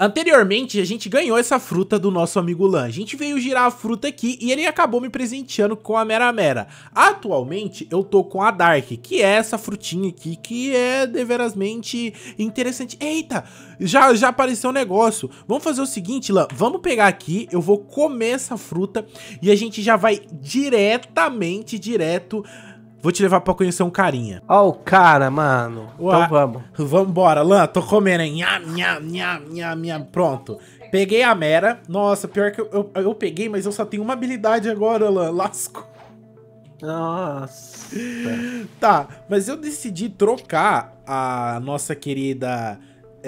Anteriormente, a gente ganhou essa fruta do nosso amigo Lan. A gente veio girar a fruta aqui e ele acabou me presenteando com a Mera Mera. Atualmente, eu tô com a Dark, que é essa frutinha aqui, que é deverasmente interessante. Eita, já, já apareceu um negócio. Vamos fazer o seguinte, Lan, vamos pegar aqui, eu vou comer essa fruta e a gente já vai diretamente, direto Vou te levar pra conhecer um carinha. Ó oh, o cara, mano. Então vamos. Vambora, Lan, tô comendo, hein? Nham, nham, nham, nham, nham. Pronto. Peguei a Mera. Nossa, pior que eu, eu, eu, peguei, mas eu só tenho uma habilidade agora, Lan. Lasco. Nossa. Tá, mas eu decidi trocar a nossa querida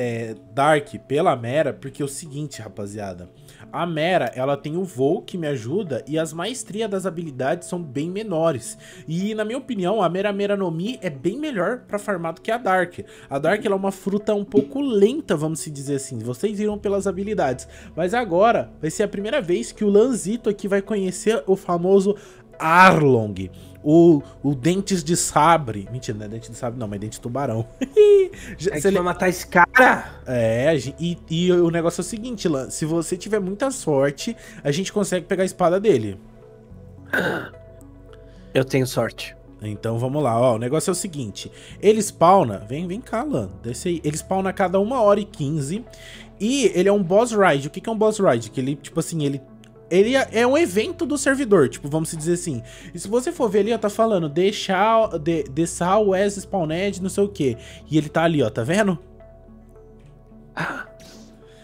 é, Dark pela Mera, porque é o seguinte, rapaziada. A Mera, ela tem o voo que me ajuda e as maestrias das habilidades são bem menores. E, na minha opinião, a Mera Mera no Mi é bem melhor pra farmar do que a Dark. A Dark ela é uma fruta um pouco lenta, vamos se dizer assim. Vocês viram pelas habilidades. Mas agora vai ser a primeira vez que o Lanzito aqui vai conhecer o famoso Arlong. O, o Dentes de Sabre. Mentira, não é Dente de Sabre, não, mas Dente de Tubarão. Já, é vai matar esse cara? É, e, e o negócio é o seguinte, Lan. Se você tiver muita sorte, a gente consegue pegar a espada dele. Eu tenho sorte. Então vamos lá, ó. O negócio é o seguinte: ele spawna. Vem, vem cá, Lan. Desce aí. Ele spawna a cada 1 hora e 15. E ele é um boss ride. O que, que é um boss ride? Que ele, tipo assim, ele ele é, é um evento do servidor, tipo, vamos dizer assim. E se você for ver ali, ó, tá falando deixar, de, deixar o as spawned, não sei o que. E ele tá ali, ó, tá vendo? Ah,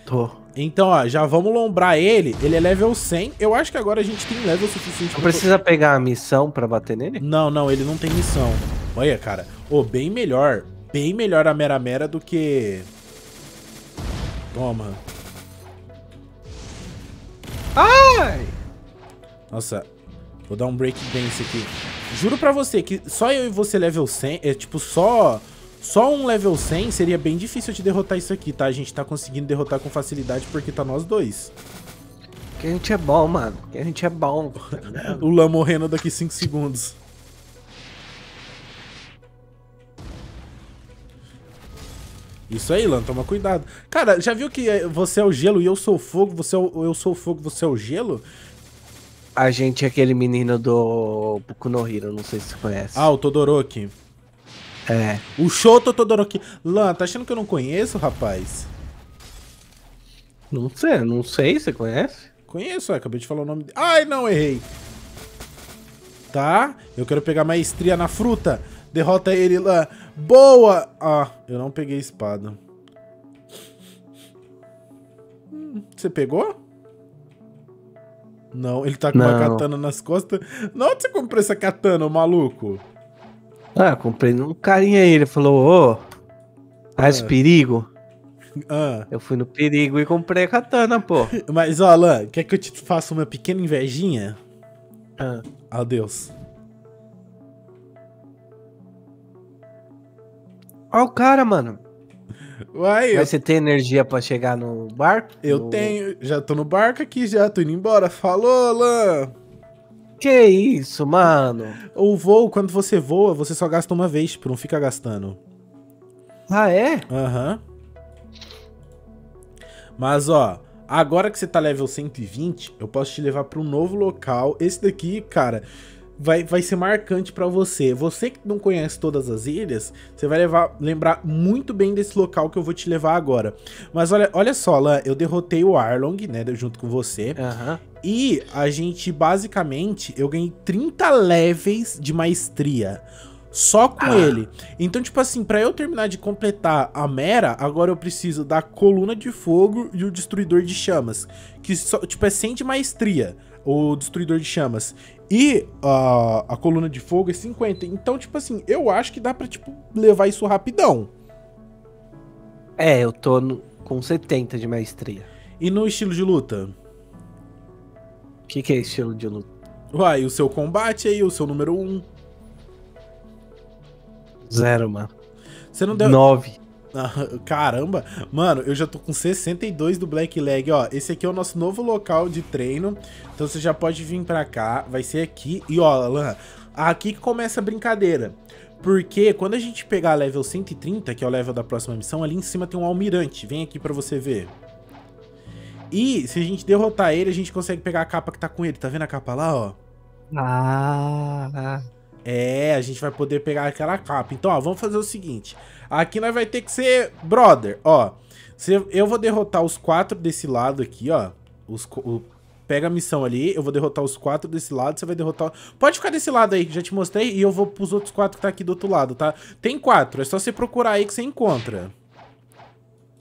tô. Então, ó, já vamos lombrar ele. Ele é level 100. Eu acho que agora a gente tem level suficiente. Não precisa pegar a missão pra bater nele? Não, não, ele não tem missão. Olha, cara. Ô, oh, bem melhor. Bem melhor a Mera Mera do que... Toma. Ai! Nossa, vou dar um break dance aqui. Juro pra você que só eu e você level 100, é tipo só... Só um level 100 seria bem difícil de derrotar isso aqui, tá? A gente tá conseguindo derrotar com facilidade porque tá nós dois. Que a gente é bom, mano. Que a gente é bom. o Lã morrendo daqui 5 segundos. Isso aí, Lan, toma cuidado. Cara, já viu que você é o gelo e eu sou o fogo, você é o, eu sou o fogo, você é o gelo? A gente é aquele menino do Boku no Hero, não sei se você conhece. Ah, o Todoroki. É. O Shoto Todoroki. Lan, tá achando que eu não conheço, rapaz? Não sei, não sei, você conhece? Conheço, é, acabei de falar o nome dele. Ai, não, errei. Tá, eu quero pegar maestria na fruta. Derrota ele lá. Boa! Ah, eu não peguei espada. Hum, você pegou? Não, ele tá com não. uma katana nas costas. Não, onde você comprou essa katana, maluco? Ah, comprei num carinha aí. Ele falou, ô, oh, faz ah. perigo. Ah. Eu fui no perigo e comprei a katana, pô. Mas, ó, Alan, quer que eu te faça uma pequena invejinha? Ah. Adeus. Olha o cara, mano. Uai, Mas eu... você tem energia pra chegar no barco? Eu no... tenho. Já tô no barco aqui, já tô indo embora. Falou, Lan. Que isso, mano? O voo, quando você voa, você só gasta uma vez, tipo, não fica gastando. Ah, é? Aham. Uhum. Mas, ó, agora que você tá level 120, eu posso te levar pra um novo local. Esse daqui, cara, vai, vai ser marcante para você. Você que não conhece todas as ilhas, você vai levar, lembrar muito bem desse local que eu vou te levar agora. Mas olha, olha só, Lan, eu derrotei o Arlong, né, junto com você. Uhum. E a gente, basicamente, eu ganhei 30 levels de maestria. Só com ah. ele. Então, tipo assim, para eu terminar de completar a Mera, agora eu preciso da coluna de fogo e o destruidor de chamas. Que, só, tipo, é 100 de maestria, o destruidor de chamas. E a, a coluna de fogo é 50. Então, tipo assim, eu acho que dá pra, tipo, levar isso rapidão. É, eu tô no, com 70 de maestria. E no estilo de luta? O que, que é estilo de luta? Uai, o seu combate aí, o seu número 1. Um. Zero, mano. Você não deu. 9. Caramba, mano, eu já tô com 62 do Black Leg, ó. Esse aqui é o nosso novo local de treino. Então você já pode vir pra cá, vai ser aqui. E ó, Alan, aqui que começa a brincadeira. Porque quando a gente pegar level 130, que é o level da próxima missão, ali em cima tem um almirante. Vem aqui pra você ver. E se a gente derrotar ele, a gente consegue pegar a capa que tá com ele. Tá vendo a capa lá, ó? Ah. É, a gente vai poder pegar aquela capa. Então, ó, vamos fazer o seguinte. Aqui nós vai ter que ser brother, ó. Eu vou derrotar os quatro desse lado aqui, ó. Os, o, pega a missão ali, eu vou derrotar os quatro desse lado, você vai derrotar... Pode ficar desse lado aí, já te mostrei, e eu vou pros outros quatro que tá aqui do outro lado, tá? Tem quatro, é só você procurar aí que você encontra.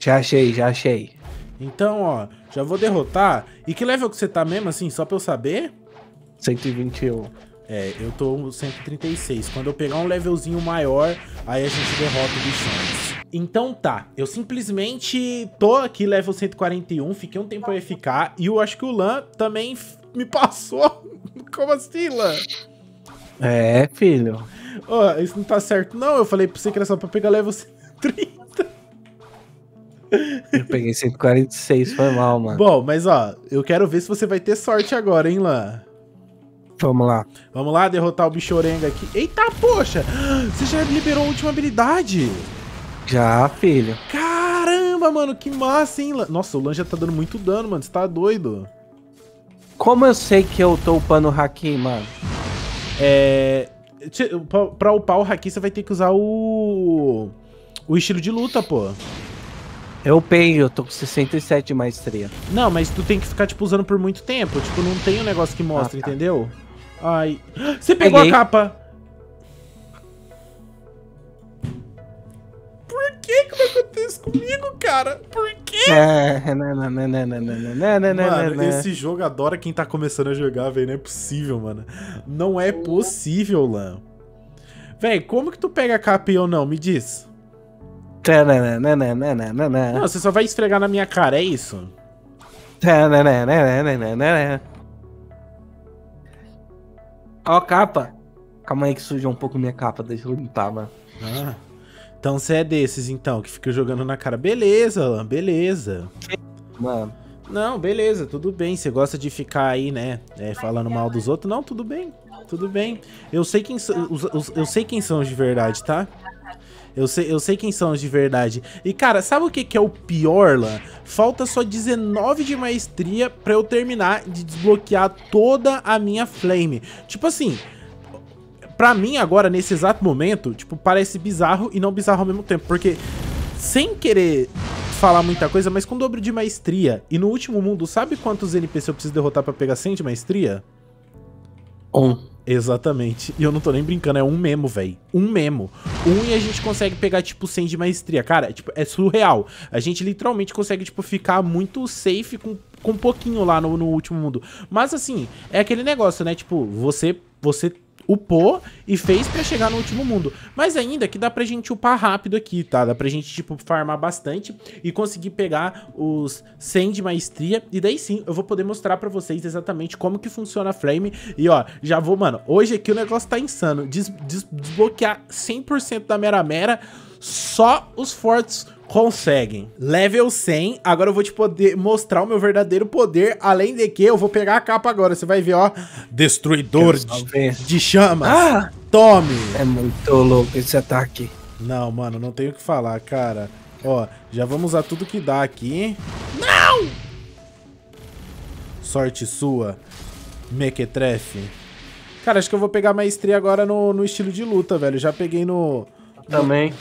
Já achei, já achei. Então, ó, já vou derrotar. E que level que você tá mesmo, assim, só pra eu saber? 121. É, eu tô 136. Quando eu pegar um levelzinho maior, aí a gente derrota o bichão. Então tá, eu simplesmente tô aqui level 141, fiquei um tempo a ficar, e eu acho que o Lan também me passou. Como assim, Lan? É, filho. Oh, isso não tá certo não, eu falei pra você que era só pra pegar level 130. Eu peguei 146, foi mal, mano. Bom, mas ó, eu quero ver se você vai ter sorte agora, hein, Lan? Vamos lá. Vamos lá, derrotar o bichorenga aqui. Eita, poxa! Você já liberou a última habilidade. Já, filho. Caramba, mano, que massa, hein? Nossa, o Lan já tá dando muito dano, mano. Você tá doido. Como eu sei que eu tô upando o Haki, mano? É... Pra upar o Haki, você vai ter que usar o... O estilo de luta, pô. Eu upei, eu tô com 67 de maestria. Não, mas tu tem que ficar, tipo, usando por muito tempo. Tipo, não tem um negócio que mostra, ah, tá. entendeu? Ai... Você pegou Peguei. a capa! que que vai acontecer comigo, cara? Por quê? mano, esse jogo adora quem tá começando a jogar, velho. Não é possível, mano. Não é possível, Lan. Véi, como que tu pega a capa e eu não? Me diz. Não, você só vai esfregar na minha cara, é isso? Ó a capa. Calma aí que sujou um pouco minha capa, deixa eu limpar, mano. Ah. Então você é desses, então, que fica jogando na cara. Beleza, Alan, beleza. Mano. Não, beleza, tudo bem. Você gosta de ficar aí, né, é, falando mal dos outros? Não, tudo bem, tudo bem. Eu sei quem, eu sei quem são os de verdade, tá? Eu sei, eu sei quem são os de verdade. E, cara, sabe o que, que é o pior, lá? Falta só 19 de maestria pra eu terminar de desbloquear toda a minha flame. Tipo assim, Pra mim, agora, nesse exato momento, tipo, parece bizarro e não bizarro ao mesmo tempo. Porque, sem querer falar muita coisa, mas com dobro de maestria, e no último mundo, sabe quantos NPC eu preciso derrotar pra pegar 100 de maestria? Um. Exatamente. E eu não tô nem brincando, é um memo, velho. Um memo. Um e a gente consegue pegar, tipo, 100 de maestria. Cara, tipo, é surreal. A gente literalmente consegue, tipo, ficar muito safe com, com um pouquinho lá no, no último mundo. Mas, assim, é aquele negócio, né? Tipo, você, você upou e fez pra chegar no último mundo. Mas ainda que dá pra gente upar rápido aqui, tá? Dá pra gente, tipo, farmar bastante e conseguir pegar os 100 de maestria. E daí sim, eu vou poder mostrar pra vocês exatamente como que funciona a Flame. E ó, já vou, mano, hoje aqui o negócio tá insano. Des des desbloquear 100% da Mera Mera, só os fortes conseguem. Level 100, agora eu vou te poder mostrar o meu verdadeiro poder, além de que eu vou pegar a capa agora, você vai ver, ó, Destruidor de, de, chamas. Ah! Tome! É muito louco esse ataque. Não, mano, não tenho o que falar, cara. Ó, já vamos usar tudo que dá aqui. Não! Sorte sua, Mequetrefe. Cara, acho que eu vou pegar maestria agora no, no estilo de luta, velho. Já peguei no... Também.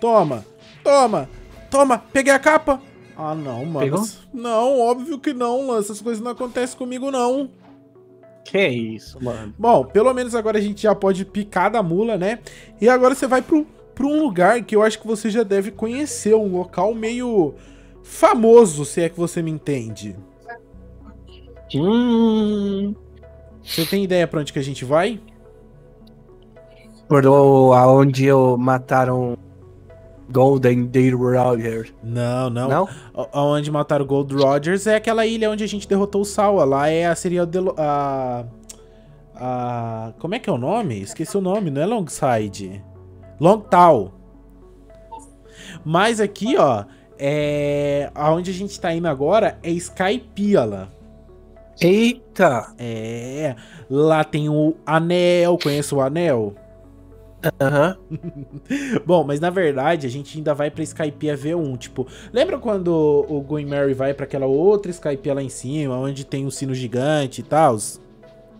Toma. Toma! Toma! Peguei a capa! Ah, não, mano. Pegou? Não, óbvio que não, Essas coisas não acontecem comigo, não. Que isso, mano. Bom, pelo menos agora a gente já pode picar da mula, né? E agora você vai pro, pro um lugar que eu acho que você já deve conhecer. Um local meio famoso, se é que você me entende. Hum. Você tem ideia pra onde que a gente vai? Por aonde eu mataram Golden Day Rogers. Não, não. Não? Onde mataram o Gold Rogers é aquela ilha onde a gente derrotou o Sawa. Lá é a seria a, a como é que é o nome? Esqueci o nome, não é Longside. Longtal. Mas aqui, ó, é aonde a gente tá indo agora é Skypiala. Eita! É, lá tem o anel, conhece o anel? Aham. Bom, mas na verdade a gente ainda vai pra Skypiea V1. Tipo, lembra quando o Going Mary vai para aquela outra Skypiea lá em cima, onde tem o um sino gigante e tal?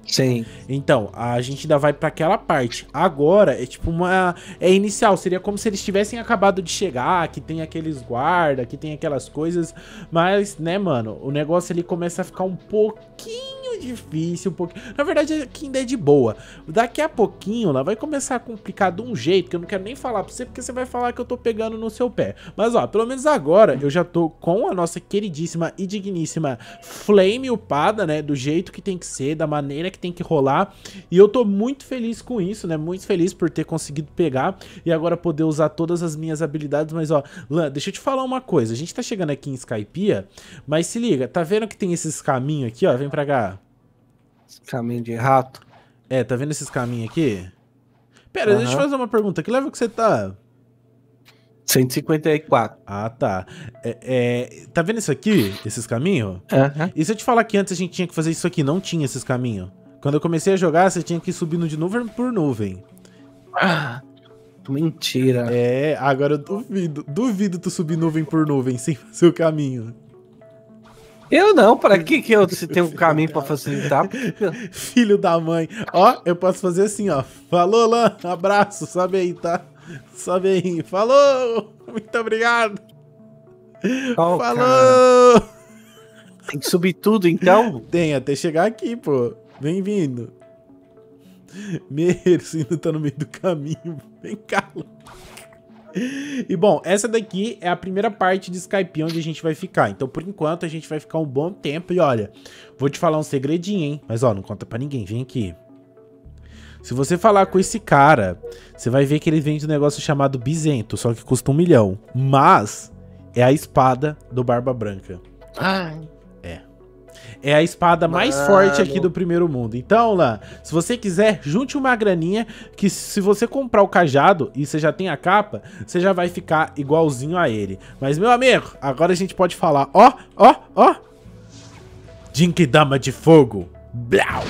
Sim. Então, a gente ainda vai para aquela parte. Agora é tipo uma. É inicial, seria como se eles tivessem acabado de chegar, que tem aqueles guarda, que tem aquelas coisas. Mas, né, mano, o negócio ali começa a ficar um pouquinho difícil, um pouquinho. Na verdade, aqui ainda é de boa. Daqui a pouquinho ela vai começar a complicar de um jeito que eu não quero nem falar pra você, porque você vai falar que eu tô pegando no seu pé. Mas ó, pelo menos agora eu já tô com a nossa queridíssima e digníssima Flame upada, né? Do jeito que tem que ser, da maneira que tem que rolar. E eu tô muito feliz com isso, né? Muito feliz por ter conseguido pegar e agora poder usar todas as minhas habilidades. Mas ó, Lan, deixa eu te falar uma coisa. A gente tá chegando aqui em Skypiea, mas se liga, tá vendo que tem esses caminhos aqui, ó? Vem pra cá. Caminho de rato. É, tá vendo esses caminhos aqui? Pera, uhum. deixa eu fazer uma pergunta. Que level que você tá? 154. Ah, tá. É, é, tá vendo isso aqui? Esses caminhos? Uhum. E se eu te falar que antes a gente tinha que fazer isso aqui, não tinha esses caminhos? Quando eu comecei a jogar, você tinha que ir subindo de nuvem por nuvem. Ah, mentira. É, agora eu duvido. Duvido tu subir nuvem por nuvem sem fazer o caminho. Eu não, para que que eu tem um caminho para facilitar? Filho da mãe. Ó, eu posso fazer assim, ó. Falou, Lan, abraço, sobe aí, tá? Sobe aí. Falou! Muito obrigado. Oh, Falou! Cara. Tem que subir tudo, então? Tem, até chegar aqui, pô. Bem-vindo. Merecido tá no meio do caminho. Vem cá, Lan. E bom, essa daqui é a primeira parte de Skype onde a gente vai ficar. Então, por enquanto, a gente vai ficar um bom tempo. E olha, vou te falar um segredinho, hein? Mas ó, não conta pra ninguém, vem aqui. Se você falar com esse cara, você vai ver que ele vende um negócio chamado Bizento, só que custa um milhão. Mas é a espada do Barba Branca. Ai. É a espada mais Mano. forte aqui do primeiro mundo. Então, lá, se você quiser, junte uma graninha que se você comprar o cajado e você já tem a capa, você já vai ficar igualzinho a ele. Mas, meu amigo, agora a gente pode falar, ó, ó, ó. Jinkidama de fogo. Blau.